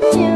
do